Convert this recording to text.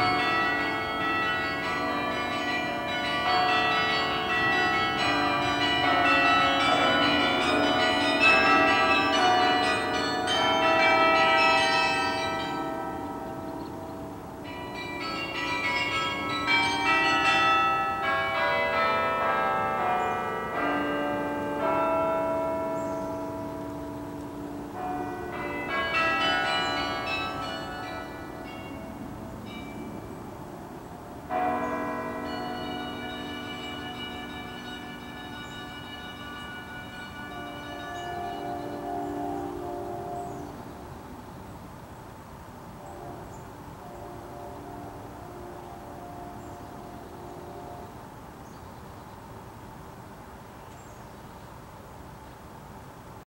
Bye.